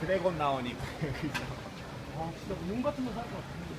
드래곤 나오니까 아 진짜 눈 같은 거 살 것 같은데.